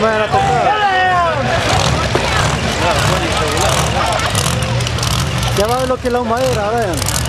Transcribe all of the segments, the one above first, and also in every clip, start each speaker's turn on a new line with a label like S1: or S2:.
S1: me van a tocar. Ya va a ver lo que es la humadera, vean.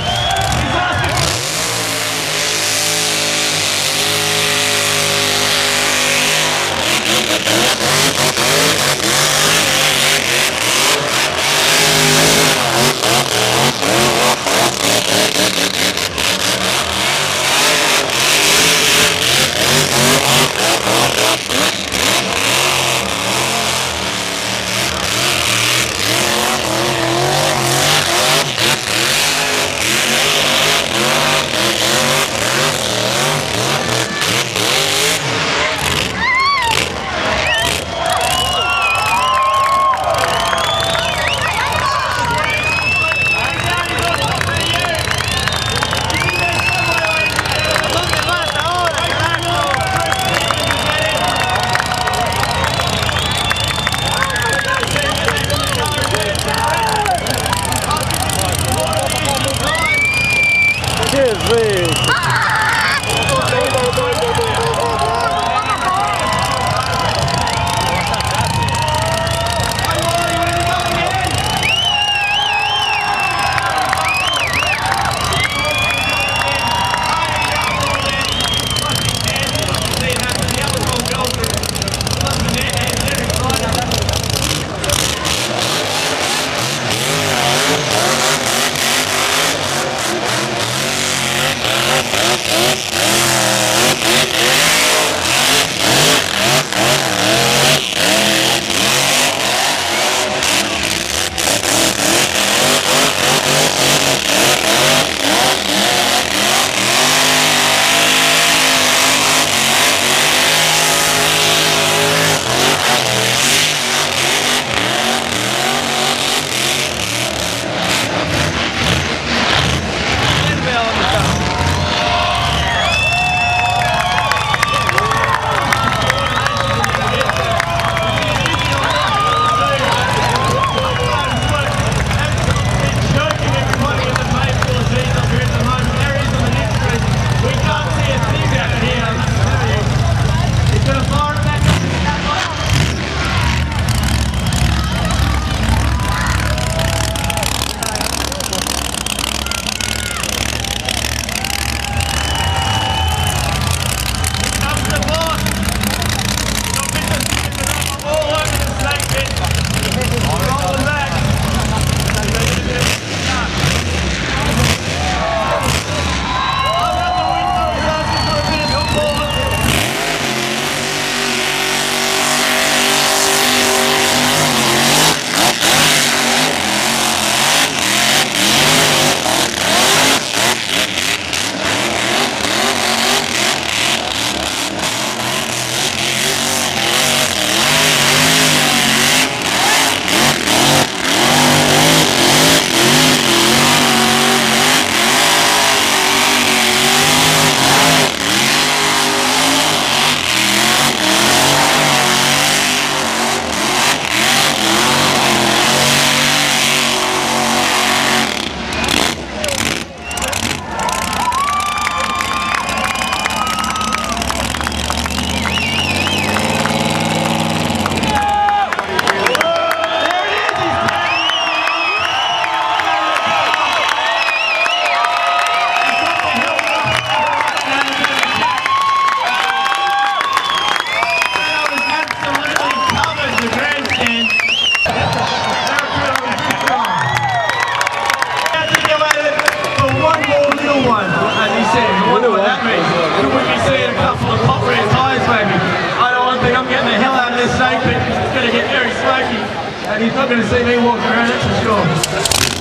S2: He's not going to see me walking around, that's for sure.